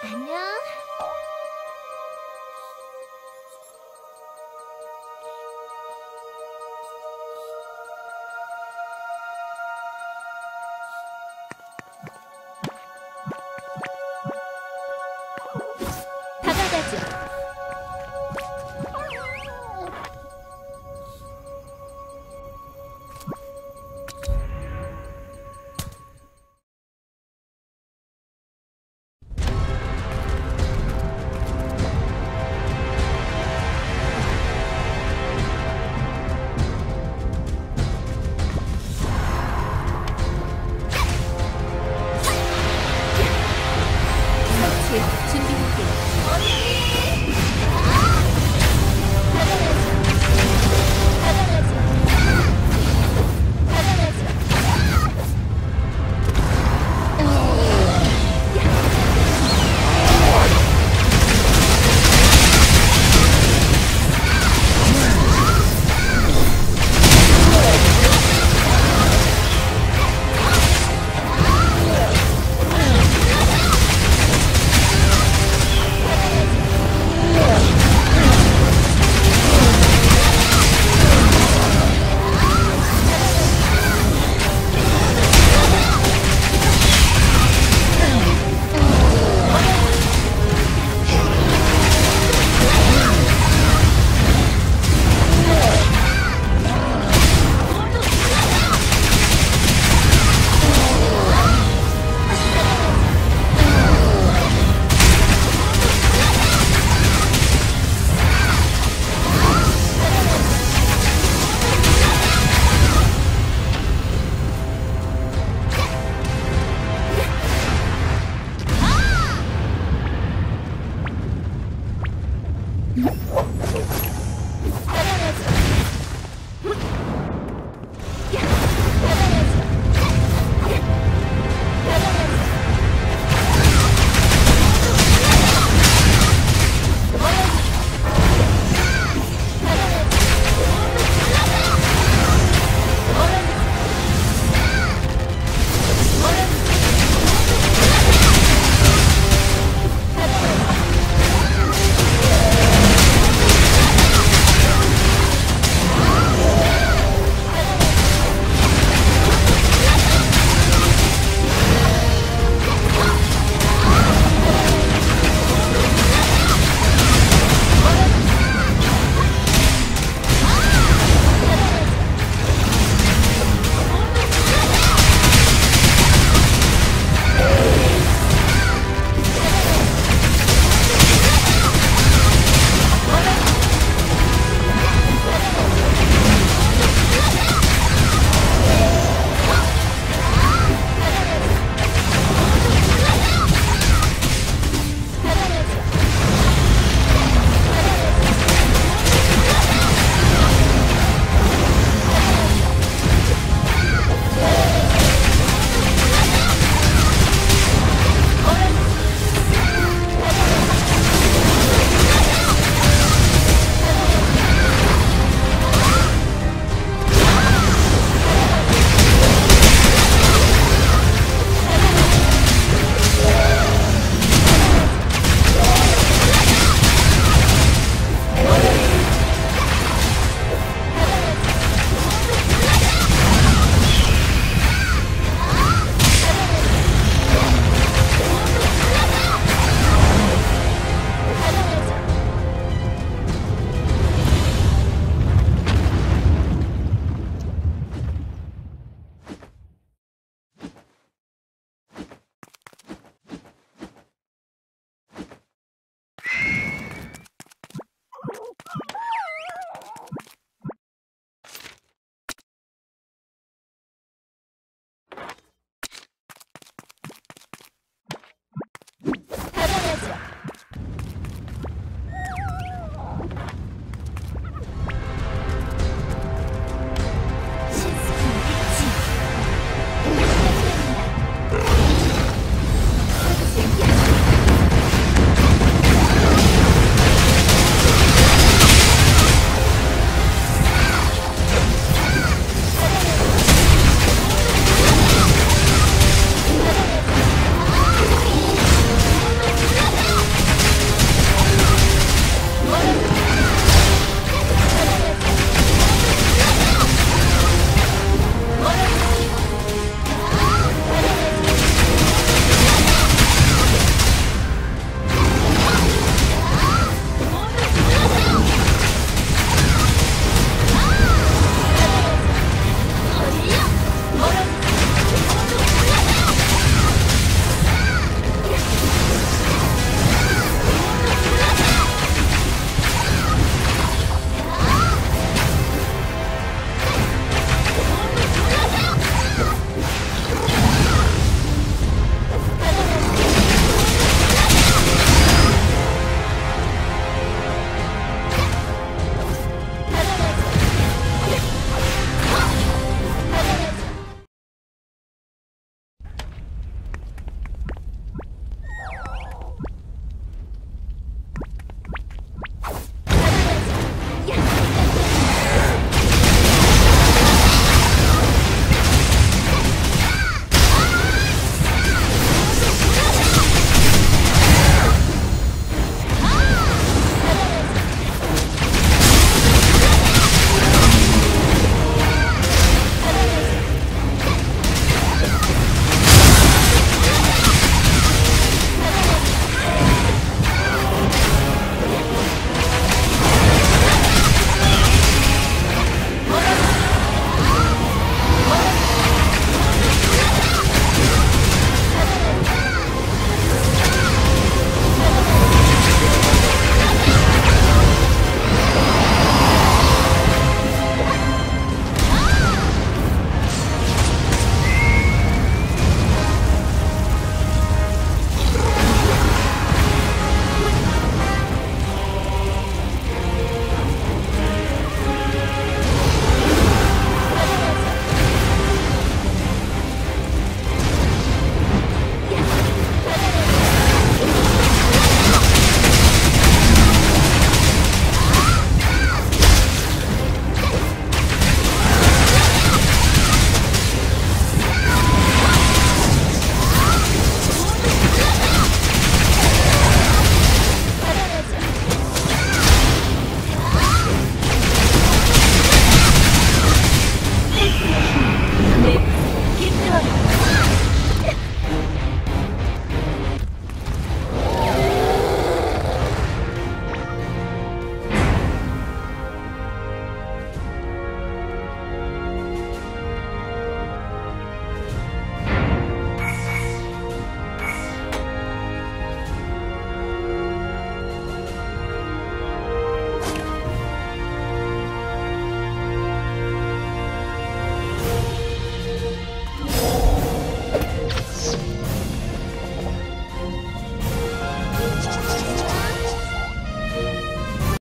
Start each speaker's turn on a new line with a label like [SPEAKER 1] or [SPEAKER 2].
[SPEAKER 1] 안녕.